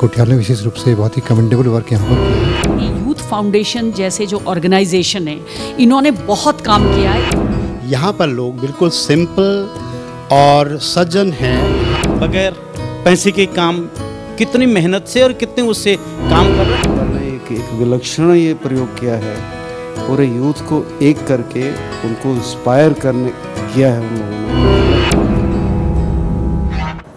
कोठियाल ने विशेष रूप से बहुत ही कमेंडेबल वर्क यहाँ पर किया है। यूथ फाउंडेशन जैसे जो ऑर्गेनाइजेशन है इन्होंने बहुत काम किया है। यहाँ पर लोग बिल्कुल सिंपल और सज्जन हैं। बगैर पैसे के काम कितनी मेहनत से और कितने उससे काम कर रहे हैं। एक एक विलक्षण ये प्रयोग किया है पूरे यूथ को एक करके उनको इंस्पायर करने किया है उन लोगों ने।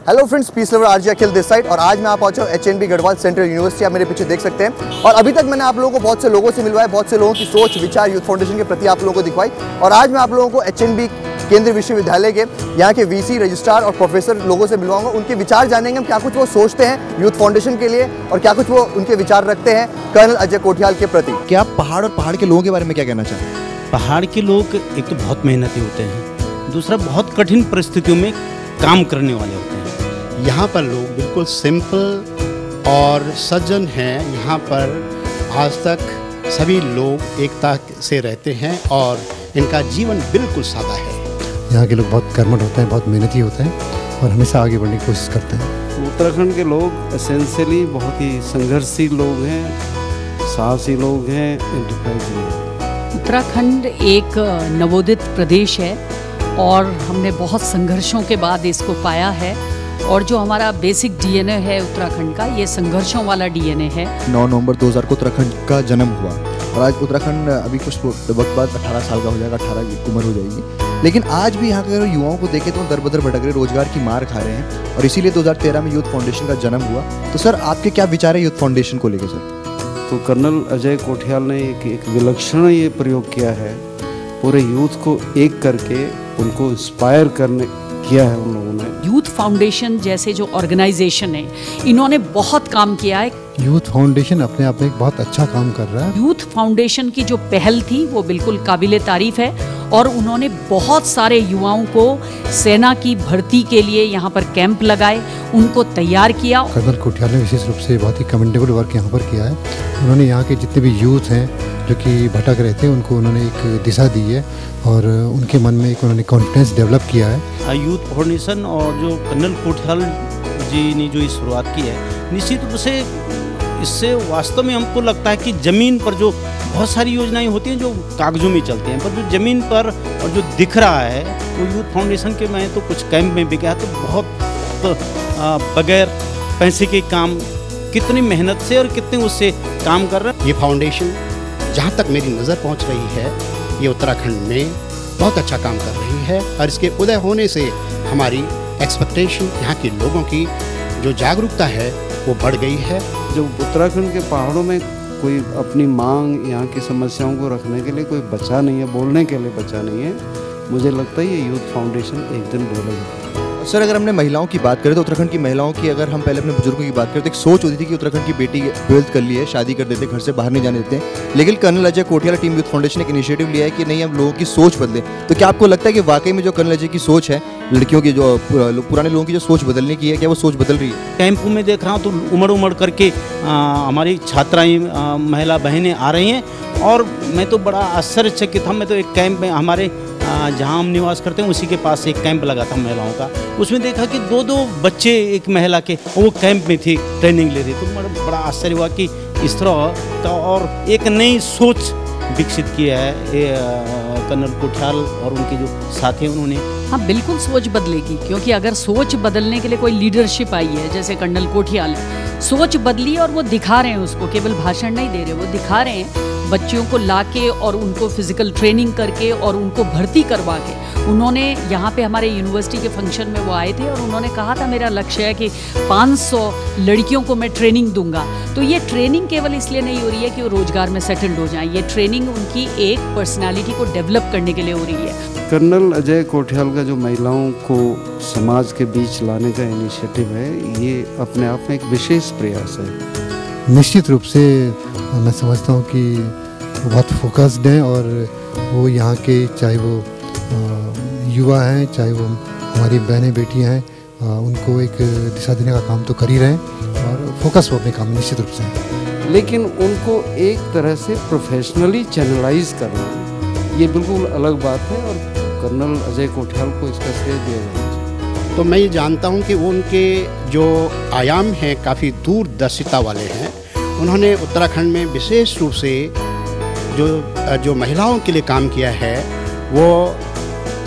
Hello friends peace lover RJ Akhil this side और आज मैं आप पहुँचा हूँ H N B Garhwal central university आप मेरे पीछे देख सकते हैं। और अभी तक मैंने आप लोगों को बहुत से लोगों से मिलवाया बहुत से लोगों की सोच विचार यूथ फाउंडेशन के प्रति आप लोगों को दिखवाई। और आज मैं आप लोगों को एच एन बी केंद्रीय विश्वविद्यालय के यहाँ के वीसी रजिस्ट्रार और प्रोफेसर लोगों से मिलवाऊँगा। उनके विचार जानेंगे हम क्या कुछ वो सोचते हैं यूथ फाउंडेशन के लिए और क्या कुछ वो उनके विचार रखते हैं कर्नल अजय कोठियाल के प्रति। क्या आप पहाड़ और पहाड़ के लोगों के बारे में क्या कहना चाहते हैं पहाड़ के लोग एक तो बहुत मेहनती होते हैं दूसरा बहुत कठिन परिस्थितियों में काम करने वाले होते हैं। यहाँ पर लोग बिल्कुल सिंपल और सज्जन हैं। यहाँ पर आज तक सभी लोग एकता से रहते हैं और इनका जीवन बिल्कुल सादा है। यहाँ के लोग बहुत कर्मठ होते हैं बहुत मेहनती होते हैं और हमेशा आगे बढ़ने की कोशिश करते हैं। उत्तराखंड के लोग एसेंशियली बहुत ही संघर्षशील लोग हैं साहसी लोग हैं हैं। उत्तराखंड एक नवोदित प्रदेश है। और हमने बहुत संघर्षों के बाद इसको पाया है। और जो हमारा बेसिक डीएनए है उत्तराखंड का ये संघर्षों वाला डीएनए है। 9 नवंबर 2000 को उत्तराखंड का जन्म हुआ। और आज उत्तराखंड अभी कुछ वक्त बाद 18 साल का हो जाएगा 18 की उम्र हो जाएगी। लेकिन आज भी यहाँ के अगर युवाओं को देखें तो दर बदर भटक रहे रोज़गार की मार खा रहे हैं। और इसीलिए 2013 में यूथ फाउंडेशन का जन्म हुआ। तो सर आपके क्या विचार है यूथ फाउंडेशन को लेकर सर? तो कर्नल अजय कोठियाल ने एक एक विलक्षण ये प्रयोग किया है। पूरे यूथ को एक करके उनको इंस्पायर करने किया है उन लोगों ने। यूथ फाउंडेशन जैसे जो ऑर्गेनाइजेशन है इन्होंने बहुत काम किया है। यूथ फाउंडेशन अपने आप में एक बहुत अच्छा काम कर रहा है। यूथ फाउंडेशन की जो पहल थी वो बिल्कुल काबिल तारीफ़ है और उन्होंने बहुत सारे युवाओं को सेना की भर्ती के लिए यहाँ पर कैंप लगाए उनको तैयार किया। कर्नल कोठियाल ने विशेष रूप से बहुत ही कमेंडेबल वर्क यहाँ पर किया है। उन्होंने यहाँ के जितने भी यूथ हैं जो कि भटक रहे थे उनको उन्होंने एक दिशा दी है और उनके मन में एक उन्होंने कॉन्फिडेंस डेवलप किया है। यूथ फाउंडेशन और जो कर्नल कोठियाल जी ने जो ये शुरुआत की है निश्चित रूप से इससे वास्तव में हमको लगता है कि ज़मीन पर जो बहुत सारी योजनाएँ होती हैं जो कागजों में चलती हैं पर जो ज़मीन पर और जो दिख रहा है वो यूथ फाउंडेशन के मैं तो कुछ कैंप में भी गया तो बहुत तो, बगैर पैसे के काम कितनी मेहनत से और कितने उससे काम कर रहे हैं। ये फाउंडेशन जहाँ तक मेरी नज़र पहुँच रही है, ये उत्तराखंड में बहुत अच्छा काम कर रही है और इसके उदय होने से हमारी एक्सपेक्टेशन यहाँ के लोगों की जो जागरूकता है, वो बढ़ गई है। जो उत्तराखंड के पहाड़ों में कोई अपनी मांग यहाँ की समस्याओं को रखने के लिए कोई बचा नहीं है, बोलने के लिए बचा नहीं है, मुझे लगता है ये यूथ फाउंडेशन एक दिन बोलेगा। सर, अगर हमने महिलाओं की बात करें तो उत्तराखंड की महिलाओं की अगर हम पहले अपने बुज़ुर्गों की बात करें तो एक सोच होती थी कि उत्तराखंड की बेटी ट्वेल्थ कर ली है, शादी कर देते घर से बाहर नहीं जाने देते लेकिन colonel Ajay Kothiyal team youth foundation ने एक इनिशिएटिव लिया है कि नहीं हम लोगों की सोच बदले। तो क्या आपको लगता है कि वाकई में जो कर्नल अजय की सोच है, लड़कियों की जो पुराने लोगों की जो सोच बदलने की है, क्या वो सोच बदल रही है? कैंप में देख रहा हूँ तो उमड़ उमड़ करके हमारी छात्राएँ महिला बहनें आ रही हैं। और मैं तो बड़ा आश्चर्यचकित था, मैं तो एक कैंप में, हमारे जहाँ हम निवास करते हैं, उसी के पास एक कैंप लगा था महिलाओं का। उसमें देखा कि दो दो बच्चे एक महिला के, वो कैंप में थी, ट्रेनिंग ले रही तो बड़ा आश्चर्य हुआ कि इस तरह का और एक नई सोच विकसित किया है कर्नल कोठियाल और उनके जो साथी उन्होंने। हाँ बिल्कुल सोच बदलेगी, क्योंकि अगर सोच बदलने के लिए कोई लीडरशिप आई है, जैसे कर्नल कोठियाल सोच बदली और वो दिखा रहे हैं उसको, केवल भाषण नहीं दे रहे, वो दिखा रहे हैं बच्चियों को ला के और उनको फ़िज़िकल ट्रेनिंग करके और उनको भर्ती करवा के उन्होंने यहाँ पे हमारे यूनिवर्सिटी के फ़ंक्शन में वो आए थे और उन्होंने कहा था, मेरा लक्ष्य है कि 500 लड़कियों को मैं ट्रेनिंग दूँगा। तो ये ट्रेनिंग केवल इसलिए नहीं हो रही है कि वो रोज़गार में सेटल्ड हो जाए, ये ट्रेनिंग उनकी एक पर्सनैलिटी को डेवलप करने के लिए हो रही है। कर्नल अजय कोठियाल का जो महिलाओं को समाज के बीच लाने का इनिशिएटिव है, ये अपने आप में एक विशेष प्रयास है। निश्चित रूप से मैं समझता हूँ कि बहुत फोकस्ड हैं और वो यहाँ के चाहे वो युवा हैं, चाहे वो हमारी बहनें, बेटियाँ हैं उनको एक दिशा देने का काम तो कर ही रहे हैं और फोकस वो अपने काम निश्चित रूप से हैं। लेकिन उनको एक तरह से प्रोफेशनली चैनलाइज करना, ये बिल्कुल अलग बात है और कर्नल अजय कोठियाल को इसका श्रेय दिया चाहिए तो मैं ये जानता हूँ कि वो उनके जो आयाम हैं काफ़ी दूरदर्शिता वाले हैं। उन्होंने उत्तराखंड में विशेष रूप से जो जो महिलाओं के लिए काम किया है वो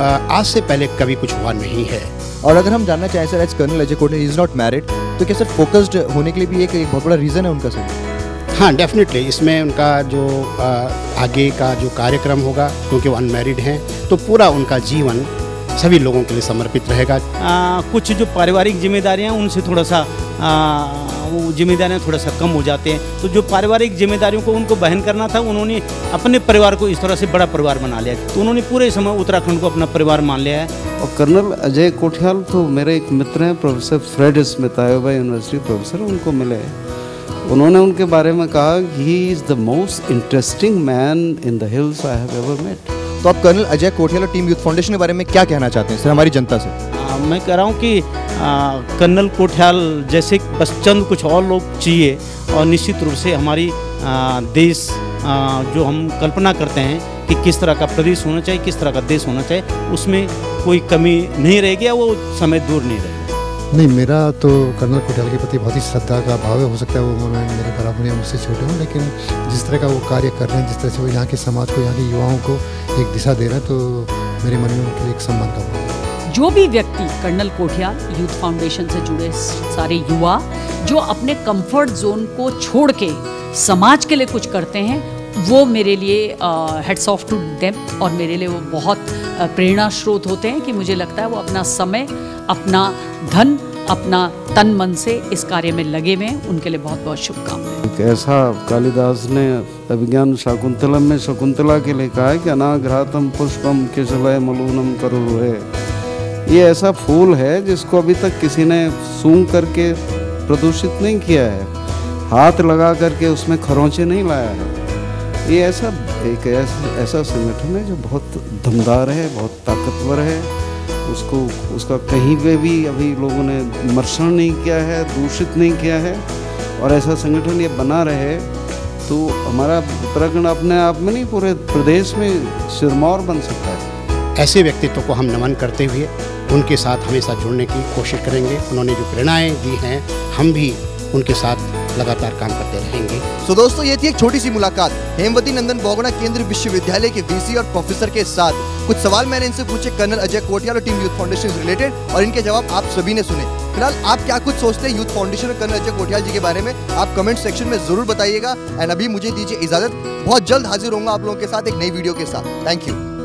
आज से पहले कभी कुछ हुआ नहीं है। और अगर हम जानना चाहें सर एज कर्नल अजय कोटे इज़ नॉट मैरिड तो क्या सर फोकस्ड होने के लिए भी एक, एक बहुत बड़ा रीज़न है उनका सर? हाँ डेफिनेटली इसमें उनका जो आगे का जो कार्यक्रम होगा क्योंकि वो अनमेरिड हैं तो पूरा उनका जीवन सभी लोगों के लिए समर्पित रहेगा। कुछ जो पारिवारिक जिम्मेदारियाँ हैं, उनसे थोड़ा सा आ, वो जिम्मेदारियाँ थोड़ा सा कम हो जाते हैं। तो जो पारिवारिक जिम्मेदारियों को उनको बहन करना था उन्होंने अपने परिवार को इस तरह से बड़ा परिवार बना लिया। तो उन्होंने पूरे समय उत्तराखंड को अपना परिवार मान लिया है। और कर्नल अजय कोठियाल तो मेरे एक मित्र हैं professor Fred Smith Iowa University professor उनको मिले उन्होंने उनके बारे में कहा he is the most interesting man in the hills I have ever met तो आप कर्नल अजय कोठियाल और टीम यूथ फाउंडेशन के बारे में क्या कहना चाहते हैं सर हमारी जनता से? आ, मैं कह रहा हूँ कि कर्नल कोठियाल जैसे बस चंद कुछ और लोग चाहिए और निश्चित रूप से हमारी आ, देश आ, जो हम कल्पना करते हैं कि किस तरह का प्रदेश होना चाहिए किस तरह का देश होना चाहिए उसमें कोई कमी नहीं रहेगी या वो समय दूर नहीं रहेगा। नहीं, मेरा तो कर्नल कोटियाल के प्रति बहुत ही श्रद्धा का भाव है। हो सकता है वो में, मेरे बराबर या मुझसे छोटे हों, लेकिन जिस तरह का वो कार्य कर रहे हैं, जिस तरह से वो यहाँ के समाज को, यहाँ के युवाओं को एक दिशा दे रहे हैं तो मेरे मन में उनके लिए एक सम्मान का भाव जो भी व्यक्ति कर्नल कोठियाल यूथ फाउंडेशन से जुड़े सारे युवा, जो अपने कंफर्ट जोन को छोड़ के समाज के लिए कुछ करते हैं वो मेरे लिए हेड्स ऑफ़ टू देम और मेरे लिए वो बहुत प्रेरणा स्रोत होते हैं कि मुझे लगता है वो अपना समय, अपना धन, अपना तन मन से इस कार्य में लगे हुए हैं। उनके लिए बहुत बहुत शुभकामनाएँ। एक ऐसा कालिदास ने अभिज्ञान शाकुंतलम में शकुंतला के लिए कहा है कि अनाघ्रातम पुष्पम केशलय मलूनम करुहे ये ऐसा फूल है जिसको अभी तक किसी ने सूंघ करके प्रदूषित नहीं किया है। हाथ लगा करके उसमें खरोंचे नहीं लाया है। ये ऐसा, एक ऐसा ऐसा संगठन है जो बहुत दमदार है, बहुत ताकतवर है। उसको, उसका कहीं पे भी अभी लोगों ने मर्षण नहीं किया है, दूषित नहीं किया है, और ऐसा संगठन ये बना रहे तो हमारा उत्तराखंड अपने आप में नहीं, पूरे प्रदेश में सिरमौर बन सकता है। ऐसे व्यक्तित्व को हम नमन करते हुए, उनके साथ हमेशा जुड़ने की कोशिश करेंगे। उन्होंने जो प्रेरणाएँ दी हैं, हम भी उनके साथ लगातार काम करते रहेंगे। सो so, दोस्तों, ये थी एक छोटी सी मुलाकात। हेमवती नंदन बोगड़ा केंद्रीय विश्वविद्यालय के वीसी और प्रोफेसर के साथ। कुछ सवाल मैंने इनसे पूछे, कर्नल अजय कोटियाल और टीम यूथ फाउंडेशन रिलेटेड और इनके जवाब आप सभी ने सुने। फ़िलहाल, आप क्या कुछ सोचते हैं यूथ फाउंडेशन और कर्नल अजय कोटियाल जी के बारे में, आप कमेंट सेक्शन में ज़रूर बताइएगा। एंड अभी मुझे दीजिए इजाज़त। बहुत जल्द हाजिर होऊँगा आप लोगों के साथ एक नई वीडियो के साथ। Thank you